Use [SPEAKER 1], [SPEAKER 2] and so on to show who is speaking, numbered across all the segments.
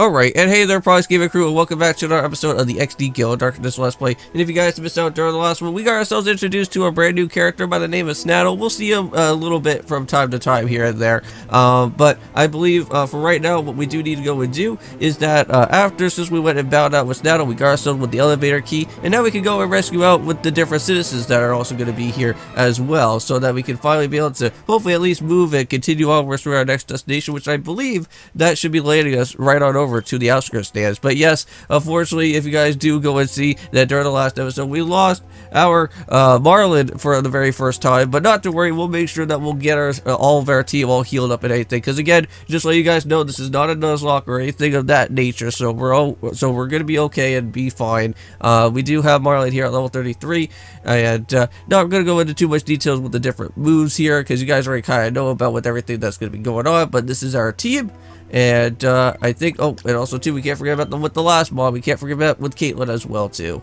[SPEAKER 1] Alright, and hey there, Prox Gaming Crew, and welcome back to another episode of the XD Guild Darkness Let's Play. And if you guys missed out during the last one, we got ourselves introduced to a brand new character by the name of Snattle. We'll see him a little bit from time to time here and there. Um, but I believe uh, for right now, what we do need to go and do is that uh, after, since we went and bound out with Snattle, we got ourselves with the elevator key, and now we can go and rescue out with the different citizens that are also going to be here as well, so that we can finally be able to hopefully at least move and continue onwards to our next destination, which I believe that should be landing us right on over to the outskirts stands. But yes, unfortunately, if you guys do go and see that during the last episode, we lost our uh, Marlin for the very first time. But not to worry, we'll make sure that we'll get our uh, all of our team all healed up and anything. Because again, just let you guys know, this is not a Nuzlocke or anything of that nature. So we're all so we're gonna be okay and be fine. Uh, we do have Marlin here at level 33, and uh, not gonna go into too much details with the different moves here because you guys already kind of know about with everything that's gonna be going on. But this is our team. And uh, I think, oh, and also too, we can't forget about them with the last mob. We can't forget about with Caitlin as well too.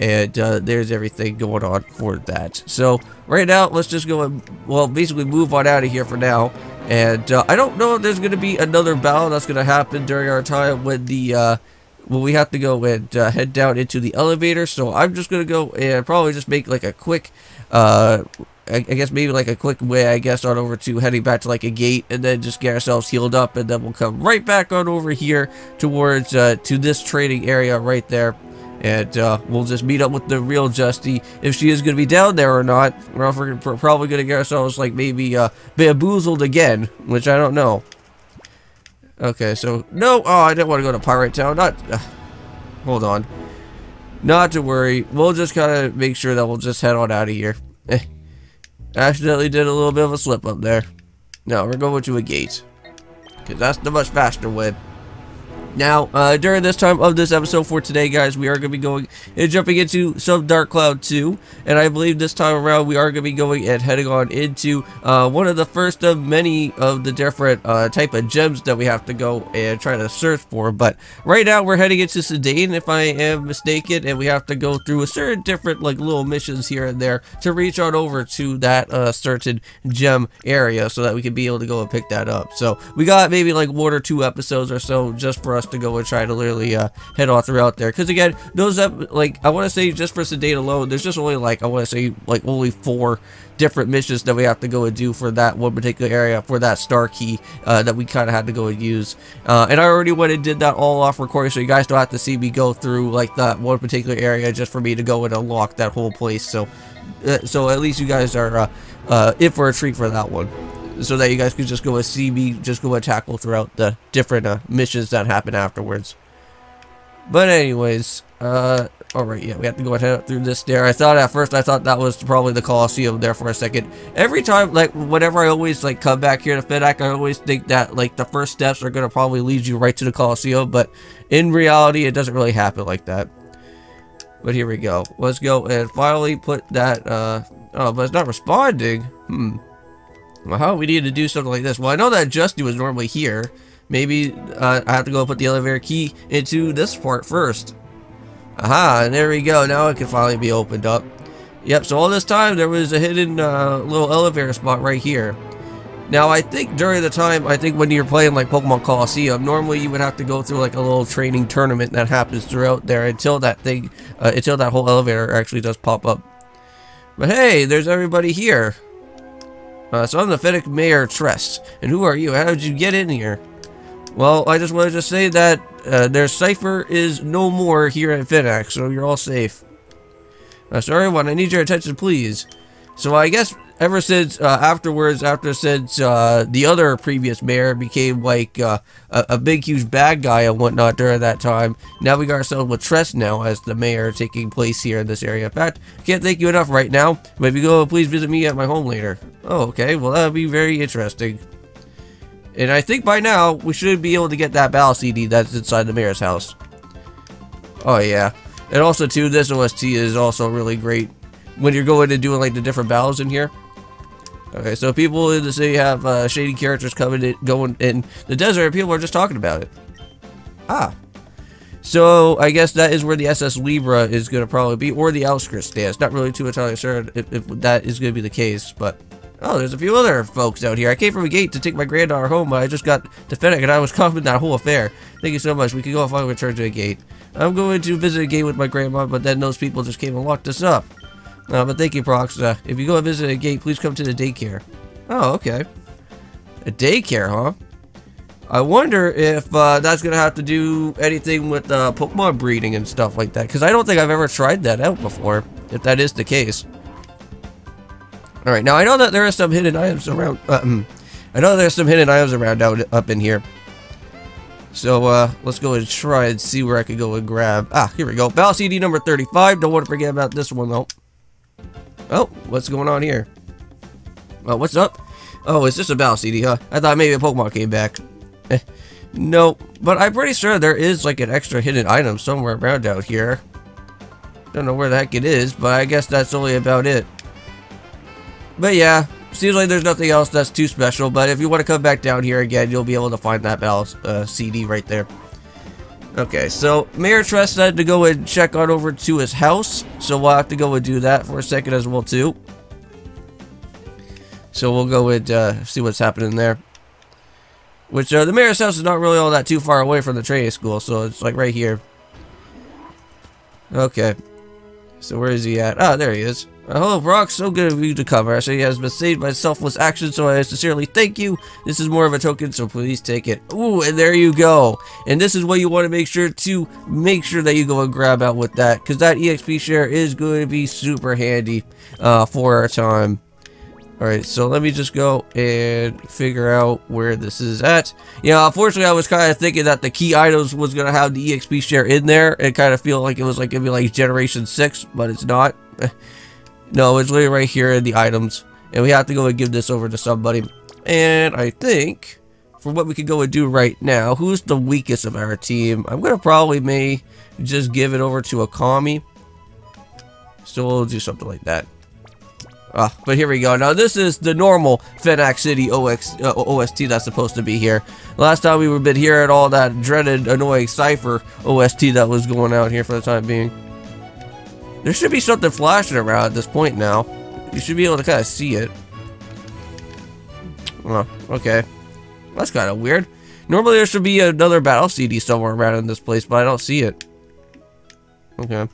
[SPEAKER 1] And uh, there's everything going on for that. So right now, let's just go and, well, basically move on out of here for now. And uh, I don't know if there's going to be another battle that's going to happen during our time when the, uh, when we have to go and uh, head down into the elevator. So I'm just going to go and probably just make like a quick, uh, I, guess maybe like a quick way, I guess, on over to heading back to like Agate and then just get ourselves healed up and then we'll come right back on over here towards, uh, to this trading area right there. And uh, we'll just meet up with the real Justy if she is going to be down there or not. We're probably going to get ourselves like maybe uh, bamboozled again, which I don't know. Okay, so no, oh, I didn't want to go to Pirate Town. Not, uh, hold on. Not to worry. We'll just kind of make sure that we'll just head on out of here. Accidentally did a little bit of a slip up there. No, we're going to Agate. Because that's the much faster way. Now, uh, during this time of this episode for today, guys, we are going to be going and jumping into some Dark Cloud 2. And I believe this time around, we are going to be going and heading on into uh, one of the first of many of the different uh, type of gems that we have to go and try to search for. But right now, we're heading into Sindain, if I am mistaken, and we have to go through a certain different like little missions here and there to reach on over to that uh, certain gem area so that we can be able to go and pick that up. So we got maybe like one or two episodes or so just for us to go and try to literally uh, head all throughout there. Because again, those that like I want to say just for Sindain alone, there's just only like I want to say like only four different missions that we have to go and do for that one particular area for that star key uh, that we kind of had to go and use. Uh, and I already went and did that all off recording, so you guys don't have to see me go through like that one particular area just for me to go and unlock that whole place. So, uh, so at least you guys are uh, uh, in for a treat for that one so that you guys can just go and see me just go and tackle throughout the different uh, missions that happen afterwards. But anyways, uh, alright, yeah, we have to go ahead through this there. I thought at first, I thought that was probably the Colosseum there for a second. Every time, like, whenever I always, like, come back here to FedEx, I always think that, like, the first steps are to probably lead you right to the Colosseum, but in reality, it doesn't really happen like that. But here we go. Let's go and finally put that, uh, oh, but it's not responding. Hmm. Well, we need to do something like this? Well, I know that Justy was normally here. Maybe uh, I have to go put the elevator key into this part first. Aha, and there we go. Now it can finally be opened up. Yep, so all this time there was a hidden uh, little elevator spot right here. Now, I think during the time, I think when you're playing like Pokemon Colosseum, normally you would have to go through like a little training tournament that happens throughout there until that thing, uh, until that whole elevator actually does pop up. But hey, there's everybody here. Uh, so I'm the Phenac Mayor Trest. And who are you? How did you get in here? Well, I just wanted to say that uh, their cipher is no more here at Phenac, so you're all safe. Uh, so everyone, I need your attention, please. So I guess ever since uh, afterwards, after since uh, the other previous mayor became like uh, a, a, big huge bad guy and whatnot during that time, now we got ourselves with Trest now as the mayor taking place here in this area. In fact, can't thank you enough right now, but if you go, please visit me at my home later. Oh, okay, well that would be very interesting. And I think by now, we should be able to get that battle CD that's inside the mayor's house. Oh yeah. And also too, this OST is also really great when you're going to doing like the different battles in here. Okay, so people in the city have uh, shady characters coming in, going in the desert, people are just talking about it. Ah. So, I guess that is where the SS Libra is going to probably be, or the outskirts stands. Not really too entirely sure if, if that is going to be the case, but Oh, there's a few other folks out here. I came from Agate to take my granddaughter home, but I just got to Phenac and I was caught in that whole affair. Thank you so much. We can go if I return to the gate. I'm going to visit Agate with my grandma, but then those people just came and locked us up. Uh, but thank you, Prox. Uh, if you go and visit Agate, please come to the daycare. Oh, okay. A daycare, huh? I wonder if uh, that's going to have to do anything with uh, Pokemon breeding and stuff like that. Because I don't think I've ever tried that out before, if that is the case. Alright, now I know that there are some hidden items around. Uh. I know there's some hidden items around out up in here. So, uh, let's go and try and see where I could go and grab. Ah, here we go. Battle CD number 35. Don't want to forget about this one, though. Oh, what's going on here? Oh, what's up? Oh, it's just a Battle CD, huh? I thought maybe a Pokemon came back. Eh, no, but I'm pretty sure there is, like, an extra hidden item somewhere around out here. Don't know where the heck it is, but I guess that's only about it. But yeah, seems like there's nothing else that's too special, but if you want to come back down here again, you'll be able to find that Battle uh, CD right there. Okay, so Mayor Trest had to go and check on over to his house, so we'll have to go and do that for a second as well too. So we'll go and uh, see what's happening there. Which, uh, the mayor's house is not really all that too far away from the training school, so it's like right here. Okay. So where is he at? Ah, there he is. Hello, Brock. So good of you to say he has been saved by selfless action, so I sincerely thank you. This is more of a token, so please take it. Ooh, and there you go. And this is what you want to make sure to make sure that you go and grab out with that, because that EXP share is going to be super handy uh, for our time. Alright, so let me just go and figure out where this is at. Yeah, unfortunately, I was kind of thinking that the key items was going to have the EXP share in there and kind of feel like it was like going to be like Generation 6, but it's not. no, it's literally right here in the items. And we have to go and give this over to somebody. And I think, for what we could go and do right now, who's the weakest of our team? I'm going to probably may just give it over to a Kami. So we'll do something like that. Uh, but here we go. Now this is the normal Phenac City OX, uh, OST that's supposed to be here. Last time we were been here at all that dreaded annoying Cypher OST that was going out here for the time being. There should be something flashing around at this point now. You should be able to kind of see it. Oh, okay. That's kind of weird. Normally there should be another battle CD somewhere around in this place, but I don't see it. Okay.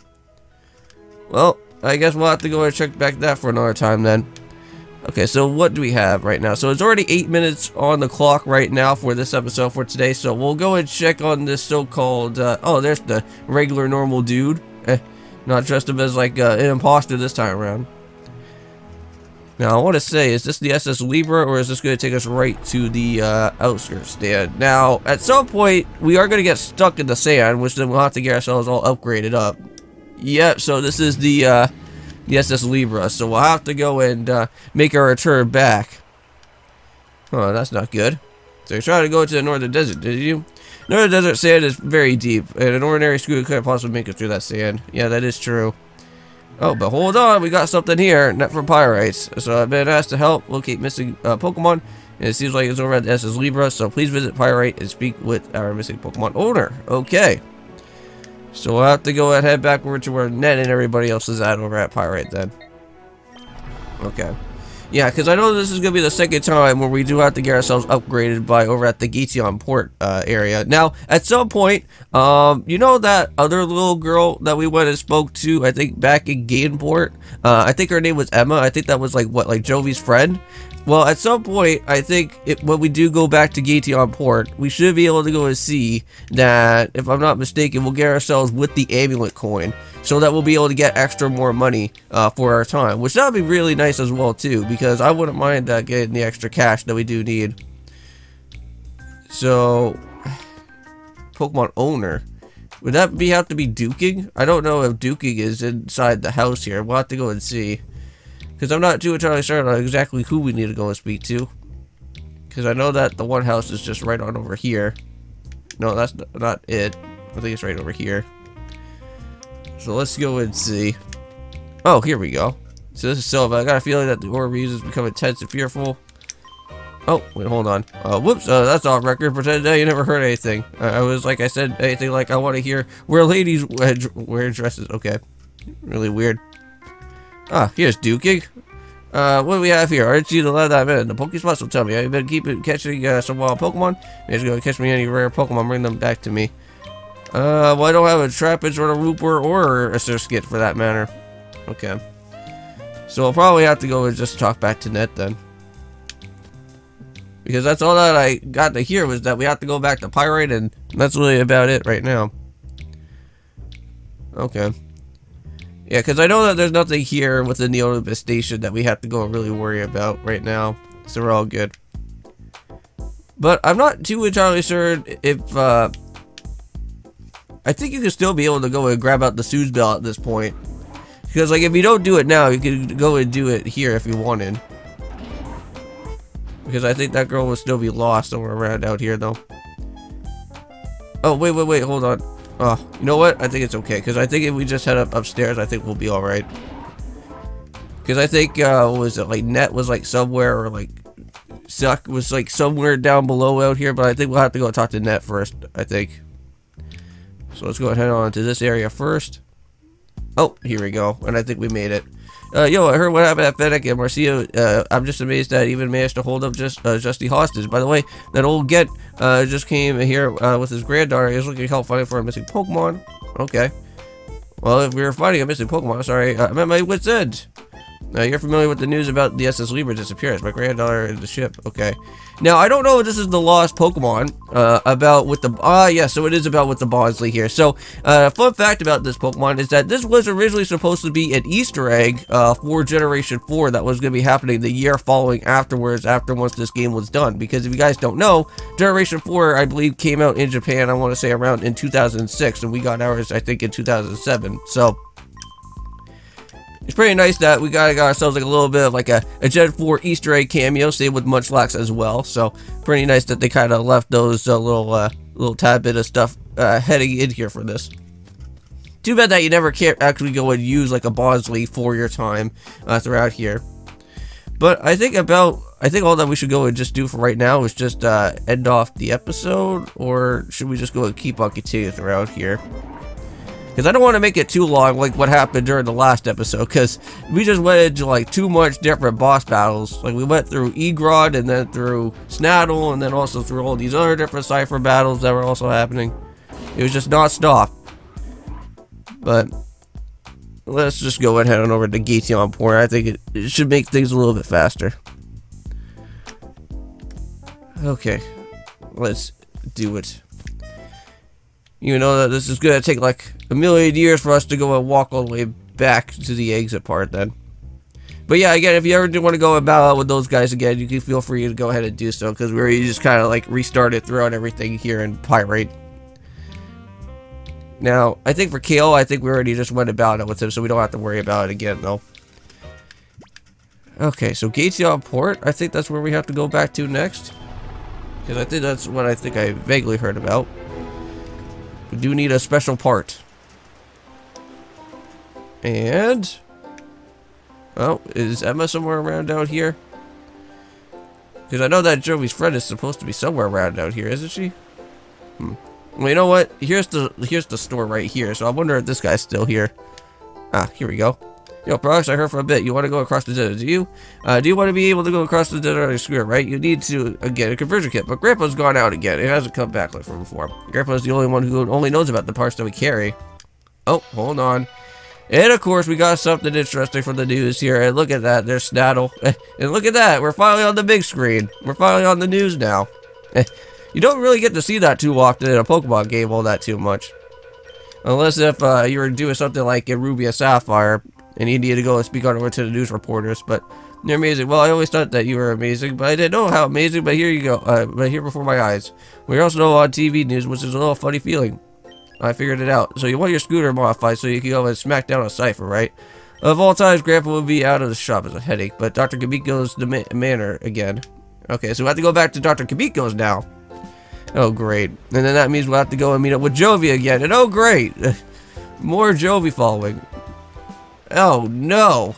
[SPEAKER 1] Well, I guess we'll have to go and check back that for another time then. Okay, so what do we have right now? So it's already 8 minutes on the clock right now for this episode for today, so we'll go and check on this so-called, uh, oh, there's the regular normal dude. Not dressed up as like uh, an imposter this time around. Now, I want to say, is this the SS Libra, or is this going to take us right to the uh, outskirts stand? Now, at some point, we are going to get stuck in the sand, which then we'll have to get ourselves all upgraded up. Yep, so this is the, uh, the SS Libra, so we'll have to go and uh, make our return back. Oh, that's not good. So you're trying to go to the Northern Desert, did you? Northern Desert sand is very deep, and an ordinary scooter couldn't possibly make it through that sand. Yeah, that is true. Oh, but hold on, we got something here, not from Pyrites. So I've been asked to help locate missing uh, Pokemon, and it seems like it's over at SS Libra, so please visit Pyrite and speak with our missing Pokemon owner. Okay. So we'll have to go and head back over to where Ned and everybody else is at over at Pyrite then. Okay. Yeah, because I know this is going to be the second time where we do have to get ourselves upgraded by over at the Gateon port uh, area. Now, at some point, um, you know that other little girl that we went and spoke to, I think back in Gateon Port? Uh, I think her name was Emma. I think that was like, what, like Jovi's friend? Well, at some point, I think it, when we do go back to Gateon Port, we should be able to go and see that, if I'm not mistaken, we'll get ourselves with the amulet coin, so that we'll be able to get extra more money uh, for our time, which that would be really nice as well too, because I wouldn't mind uh, getting the extra cash that we do need. So, Pokemon owner. Would that be have to be duking? I don't know if duking is inside the house here. We'll have to go and see. Because I'm not too entirely sure on exactly who we need to go and speak to. Because I know that the one house is just right on over here. No, that's not it. I think it's right over here. So let's go and see. Oh, here we go. So this is Silva. I got a feeling that the Orbeez has become intense and fearful. Oh, wait, hold on. Uh, whoops, uh, that's off record. Pretend that you never heard anything. Uh, I was, like I said, anything like I want to hear where ladies wear dresses. Okay. Really weird. Ah, here's Duking. Uh, what do we have here? Aren't you the lad that I'm in? The Pokespots will tell me. I've been keeping catching uh, some wild Pokemon. Maybe gonna catch me any rare Pokemon, bring them back to me. Uh, well, I don't have a Trapinch or a Wooper or a Surskit for that matter. Okay. So I'll probably have to go and just talk back to Net then. Because that's all that I got to hear was that we have to go back to Pyrite and that's really about it right now. Okay. Yeah, because I know that there's nothing here within the Olympus station that we have to go and really worry about right now. So we're all good. But I'm not too entirely sure if, uh... I think you can still be able to go and grab out the Sue's Bell at this point. Because, like, if you don't do it now, you can go and do it here if you wanted. Because I think that girl would still be lost somewhere around out here, though. Oh, wait, wait, wait, hold on. Oh, you know what? I think it's okay, because I think if we just head up upstairs, I think we'll be alright. Because I think, uh, was it, like, Net was, like, somewhere, or, like, Suck was, like, somewhere down below out here, but I think we'll have to go talk to Net first, I think. So let's go ahead on to this area first. Oh, here we go. And I think we made it. Uh, yo, I heard what happened at Phenac and Marcia. Uh, I'm just amazed that even managed to hold up just uh, Justy hostage. By the way, that old Get uh, just came here uh, with his granddaughter. He's looking to help fighting for a missing Pokemon. Okay. Well, if we were fighting a missing Pokemon, sorry, uh, I'm at my wit's end. Now, you're familiar with the news about the SS Libra disappearance. My granddaughter in the ship. Okay. Now, I don't know if this is the lost Pokemon, uh, about with the, ah, yeah, so it is about with the Bonsly here. So, uh, fun fact about this Pokemon is that this was originally supposed to be an Easter egg, uh, for Generation 4 that was going to be happening the year following afterwards, after once this game was done. Because if you guys don't know, Generation 4, I believe, came out in Japan, I want to say around in 2006, and we got ours, I think, in 2007. So, it's pretty nice that we got, got ourselves like a little bit of like a, a Gen 4 Easter egg cameo, same with Munchlax as well. So pretty nice that they kind of left those uh, little uh, little tad bit of stuff uh, heading in here for this. Too bad that you never can't actually go and use like a Bonsly for your time uh, throughout here. But I think about I think all that we should go and just do for right now is just uh, end off the episode, or should we just go and keep on continuing throughout here? Because I don't want to make it too long like what happened during the last episode. Because we just went into like too much different boss battles. Like we went through Egrod and then through Snattle and then also through all these other different Cypher battles that were also happening. It was just not stop. But let's just go ahead and over to Gateon Port. I think it, it should make things a little bit faster. Okay, let's do it. You know that this is going to take like a million years for us to go and walk all the way back to the exit part then. But yeah, again, if you ever do want to go and battle out with those guys again, you can feel free to go ahead and do so, because we already just kind of like restarted throughout everything here in Pyrite. Now, I think for Kale, I think we already just went about it with him, so we don't have to worry about it again, though. Okay, so Gateon Port, I think that's where we have to go back to next. Because I think that's what I think I vaguely heard about. We do need a special part. And... Oh, is Emma somewhere around out here? Because I know that Joey's friend is supposed to be somewhere around out here, isn't she? Hmm. Well, you know what? Here's the here's the store right here, so I wonder if this guy's still here. Ah, here we go. Yo, Prox, I heard for a bit. You want to go across the desert, do you? Uh, do you want to be able to go across the desert on your scooter, right? You need to uh, get a conversion kit, but Grandpa's gone out again. It hasn't come back like from before. Grandpa's the only one who only knows about the parts that we carry. Oh, hold on. And of course, we got something interesting from the news here. And look at that, there's Snattle. and look at that, we're finally on the big screen. We're finally on the news now. you don't really get to see that too often in a Pokemon game all that too much. Unless if uh, you were doing something like in Ruby and Sapphire, and you need to go and speak on over to the news reporters, but you're amazing. Well, I always thought that you were amazing, but I didn't know how amazing, but here you go, uh, but here before my eyes. We're also on TV news, which is a little funny feeling. I figured it out. So you want your scooter modified so you can go and smack down a Cypher, right? Of all times, Grandpa would be out of the shop as a headache, but Dr. Kaminko's the ma manor again. Okay, so we have to go back to Dr. Kaminko's now. Oh, great. And then that means we'll have to go and meet up with Jovi again. And oh, great. More Jovi following. Oh, no.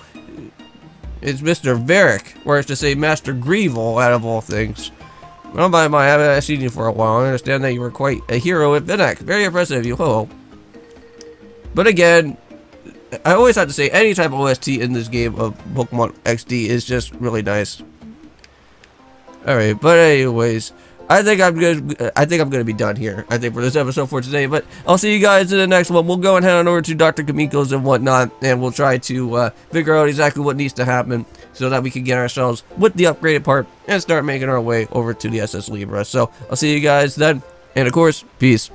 [SPEAKER 1] It's Mr. Verich, or to say Master Greevil, out of all things. Well, by my, I haven't seen you for a while. I understand that you were quite a hero at Phenac. Very impressive, of you ho. But again, I always have to say, any type of OST in this game of Pokemon XD is just really nice. Alright, but anyways, I think I'm gonna I think I'm gonna be done here. I think for this episode for today. But I'll see you guys in the next one. We'll go and head on over to Dr. Kaminko's and whatnot, and we'll try to uh, figure out exactly what needs to happen so that we can get ourselves with the upgraded part and start making our way over to the SS Libra. So I'll see you guys then, and of course, peace.